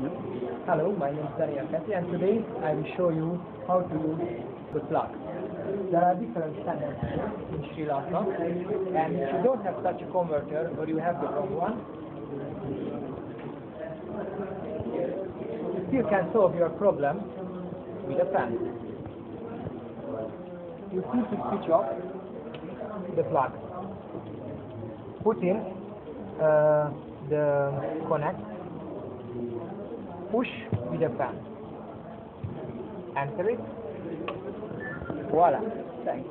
Hello, my name is Daniel Kati and today I will show you how to use the plug. There are different standards in Sri Lanka and if you don't have such a converter or you have the wrong one, you can solve your problem with a fan. You simply switch off the plug. Put in uh, the connect push with a fan. Enter it. Voila. Thanks.